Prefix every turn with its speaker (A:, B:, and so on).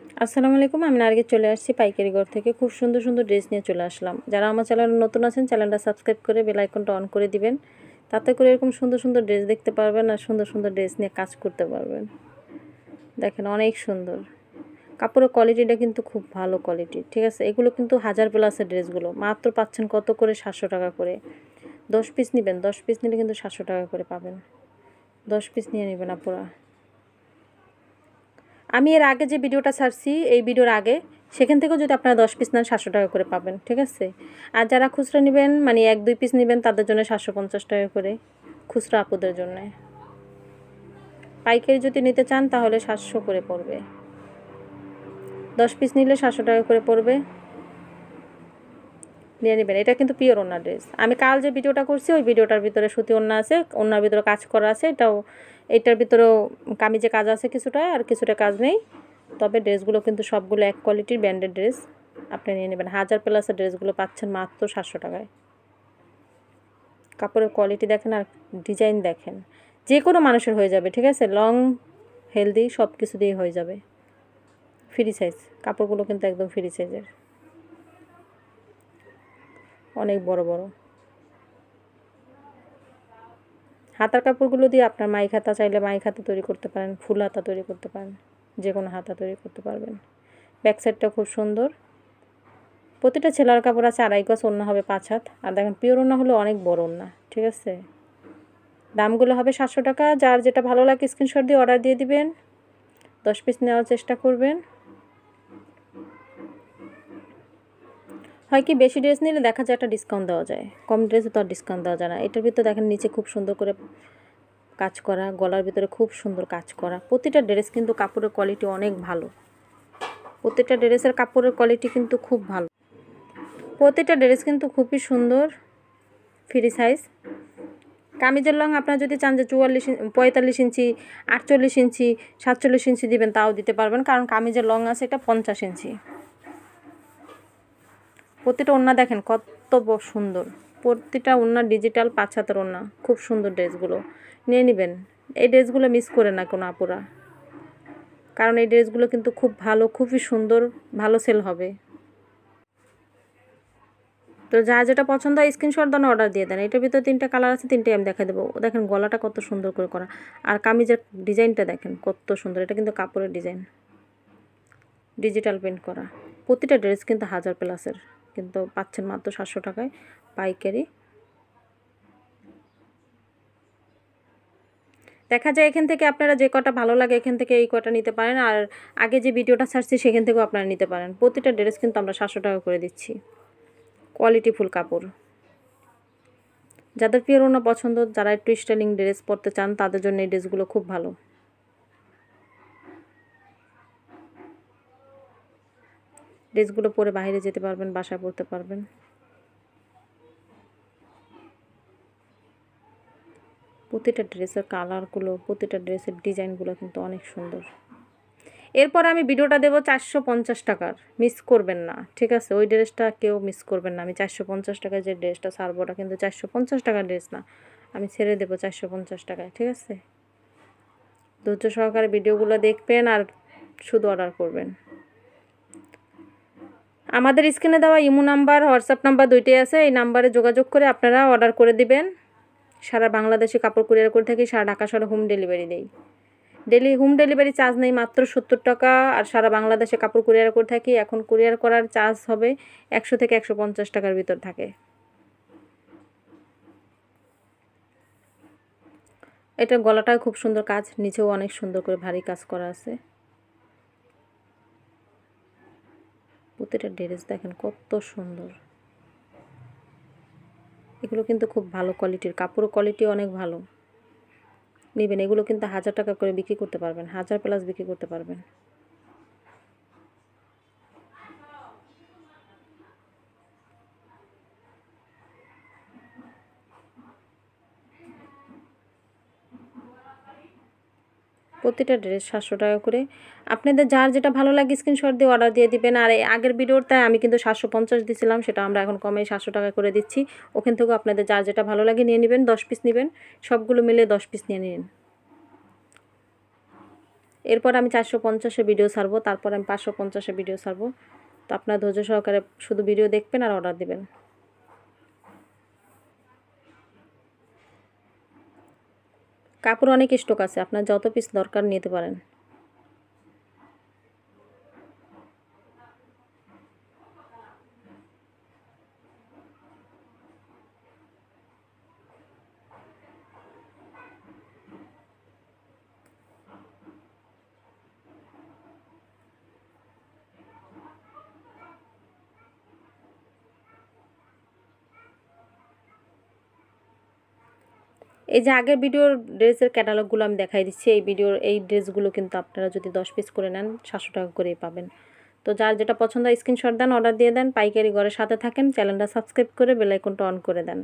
A: আসসালামু আলাইকুম, আমি নার্গিস চলে আসছি পাইকারি ঘর থেকে। খুব সুন্দর সুন্দর ড্রেস নিয়ে চলে আসলাম। যারা আমার চ্যানেল নতুন আছেন, চ্যানেলটা সাবস্ক্রাইব করে বেল আইকনটা অন করে দিবেন। তাতে করে এরকম সুন্দর সুন্দর ড্রেস দেখতে পারবেন আর সুন্দর সুন্দর ড্রেস নিয়ে কাজ করতে পারবেন। দেখেন অনেক সুন্দর। কাপড়ের কোয়ালিটিটা কিন্তু খুব ভালো কোয়ালিটি, ঠিক আছে? এগুলো কিন্তু হাজার প্লাসের ড্রেসগুলো। মাত্র পাচ্ছেন কত করে? সাতশো টাকা করে। দশ পিস নেবেন, দশ পিস নিলে কিন্তু সাতশো টাকা করে পাবেন। দশ পিস নিয়ে নেবেন আপুরা। আমি এর আগে যে ভিডিওটা ছাড়ছি, এই ভিডিওর আগে, সেখান থেকেও যদি আপনারা দশ পিস নেন, সাতশো টাকা করে পাবেন, ঠিক আছে? আর যারা খুচরা নেবেন মানে এক, দুই পিস নেবেন, তাদের জন্য সাতশো পঞ্চাশ টাকা করে খুচরা আপুদের জন্য। পাইকারি যদি নিতে চান, তাহলে সাতশো করে পড়বে। দশ পিস নিলে সাতশো টাকা করে পড়বে। নিয়ে নেবেন। এটা কিন্তু পিওর ওনা ড্রেস আমি কাল যে ভিডিওটা করছি, ওই ভিডিওটার ভিতরে সুতি ওনা আছে ওনার ভিতরে কাজ করা আছে, এটাও, এটার ভিতরেও কামিজে কাজ আছে কিছুটা, আর কিছুটা কাজ নেই। তবে ড্রেসগুলো কিন্তু সবগুলো এক কোয়ালিটির ব্র্যান্ডেড ড্রেস আপনি নিয়ে নেবেন। হাজার প্লাসের ড্রেসগুলো পাচ্ছেন মাত্র সাতশো টাকায়। কাপড়ের কোয়ালিটি দেখেন আর ডিজাইন দেখেন। যে কোনো মানুষের হয়ে যাবে, ঠিক আছে? লং হেলদি সব কিছু দিয়ে হয়ে যাবে। ফ্রি সাইজ কাপড়গুলো কিন্তু একদম ফ্রি সাইজের অনেক বড় বড়। হাতার কাপড়গুলো দিয়ে আপনার মাইক হাতা চাইলে মাইক হাতা তৈরি করতে পারেন, ফুল হাতা তৈরি করতে পারেন যে কোনো হাতা তৈরি করতে পারবেন। ব্যাক সাইডটা খুব সুন্দর। প্রতিটা ছেলার কাপড় আছে আড়াই গজ অন্য হবে পাঁচ হাত। আর দেখেন, পিওর ওনা হলো অনেক বড় ওনা ঠিক আছে? দামগুলো হবে সাতশো টাকা। যার যেটা ভালো লাগে স্ক্রিনশট দিয়ে অর্ডার দিয়ে দিবেন। দশ পিস নেওয়ার চেষ্টা করবেন। হয় কি বেশি ড্রেস নিলে দেখা যায় একটা ডিসকাউন্ট দেওয়া যায়। কম ড্রেসে তো আর ডিসকাউন্ট দেওয়া যায় না। এটার ভিতরে দেখেন নিচে খুব সুন্দর করে কাজ করা, গলার ভিতরে খুব সুন্দর কাজ করা। প্রতিটা ড্রেস কিন্তু কাপড়ের কোয়ালিটি অনেক ভালো। প্রতিটা ড্রেসের কাপড়ের কোয়ালিটি কিন্তু খুব ভালো। প্রতিটা ড্রেস কিন্তু খুবই সুন্দর ফ্রি সাইজ কামিজের লং আপনারা যদি চান যে চুয়াল্লিশ পঁয়তাল্লিশ ইঞ্চি, আটচল্লিশ ইঞ্চি, সাতচল্লিশ ইঞ্চি দিবেন, তাও দিতে পারবেন। কারণ কামিজের লং আছে এটা পঞ্চাশ ইঞ্চি। প্রতিটা ওড়না দেখেন কত সুন্দর। প্রতিটা ওড়না ডিজিটাল পাঁচ হাতের ওড়না। খুব সুন্দর ড্রেসগুলো। নিয়ে নেবেন। এই ড্রেসগুলো মিস করে না কোনো আপুরা। কারণ এই ড্রেসগুলো কিন্তু খুব ভালো, খুবই সুন্দর, ভালো সেল হবে। তো যা যেটা পছন্দ হয় স্ক্রিনশট দেন অর্ডার দিয়ে দেন। এটার ভিতরে তিনটা কালার আছে তিনটে আমি দেখা দেবো। দেখেন গলাটা কত সুন্দর করে করা। আর কামিজের ডিজাইনটা দেখেন কত সুন্দর। এটা কিন্তু কাপড়ের ডিজাইন। ডিজিটাল প্রিন্ট করা। প্রতিটা ড্রেস কিন্তু হাজার প্লাসের কিন্তু পাচ্ছেন মাত্র সাতশো টাকায় পাইকারি। দেখা যায় এখান থেকে আপনারা যে কটা ভালো লাগে এখান থেকে এই কটা নিতে পারেন আর আগে যে ভিডিওটা ছাড়ছি সেখান থেকেও আপনারা নিতে পারেন। প্রতিটা ড্রেস কিন্তু আমরা সাতশো টাকা করে দিচ্ছি। কোয়ালিটিফুল কাপড়। যাদের পিওর পছন্দ, যারা একটু স্টাইলিং ড্রেস পরতে চান, তাদের জন্য এই ড্রেসগুলো খুব ভালো। ড্রেসগুলো পরে বাইরে যেতে পারবেন, বাসায় পরতে পারবেন। প্রতিটা ড্রেসের কালারগুলো, প্রতিটা ড্রেসের ডিজাইনগুলো কিন্তু অনেক সুন্দর। এরপর আমি ভিডিওটা দেবো চারশো পঞ্চাশ টাকার। মিস করবেন না, ঠিক আছে? ওই ড্রেসটা কেউ মিস করবেন না। আমি চারশো পঞ্চাশ টাকায় যে ড্রেসটা ছাড়বো ওটা কিন্তু চারশো পঞ্চাশ টাকার ড্রেস না। আমি ছেড়ে দেবো চারশো পঞ্চাশ টাকায়, ঠিক আছে? ধৈর্য সহকারে ভিডিওগুলো দেখবেন আর শুধু অর্ডার করবেন। আমাদের স্ক্রিনে দেওয়া ইমো নাম্বার, হোয়াটসঅ্যাপ নাম্বার দুইটাই আছে। এই নাম্বারে যোগাযোগ করে আপনারা অর্ডার করে দিবেন। সারা বাংলাদেশে কাপড় কুরিয়ার করে থাকি, সারা ঢাকা শহরে হোম ডেলিভারি দেই। ডেলি হোম ডেলিভারি চার্জ নেই মাত্র সত্তর টাকা আর সারা বাংলাদেশে কাপড় কুরিয়ার করে থাকি। এখন কুরিয়ার করার চার্জ হবে একশো থেকে একশো পঞ্চাশ টাকার ভিতর থাকে। এটা গলাটায় খুব সুন্দর কাজ, নিচেও অনেক সুন্দর করে ভারী কাজ করা আছে। প্রতিটা ড্রেস দেখেন কত সুন্দর। এগুলো কিন্তু খুব ভালো কোয়ালিটির কাপড় কোয়ালিটি অনেক ভালো। নেবেন, এগুলো কিন্তু হাজার টাকা করে বিক্রি করতে পারবেন, হাজার প্লাস বিক্রি করতে পারবেন। প্রতিটা ড্রেস সাতশো টাকা করে। আপনাদের যার যেটা ভালো লাগে স্ক্রিনশট দিয়ে অর্ডার দিয়ে দিবেন। আর এই আগের ভিডিওর তাই আমি কিন্তু সাতশো পঞ্চাশ দিয়েছিলাম সেটা আমরা এখন কমে সাতশো টাকা করে দিচ্ছি। ওখান থেকেও আপনাদের যার যেটা ভালো লাগে নিয়ে নেবেন, দশ পিস নেবেন। সবগুলো মিলে দশ পিস নিয়ে নিন। এরপর আমি চারশো পঞ্চাশে ভিডিও ছাড়বো, তারপর আমি পাঁচশো পঞ্চাশে ভিডিও ছাড়বো। তো আপনার ধৈর্য সহকারে শুধু ভিডিও দেখবেন আর অর্ডার দেবেন। কাপড় অনেক স্টক আছে আপনার যত পিস দরকার নিতে পারেন। এই যে আগের ভিডিওর ড্রেসের ক্যাটালগুলো আমি দেখাই দিচ্ছি, এই ভিডিওর এই ড্রেসগুলো কিন্তু আপনারা যদি দশ পিস করে নেন, সাতশো টাকা করেই পাবেন। তো যার যেটা পছন্দ স্ক্রিনশট দেন অর্ডার দিয়ে দেন, পাইকারি ঘরের সাথে থাকেন চ্যানেলটা সাবস্ক্রাইব করে বেলাইকনটা অন করে দেন।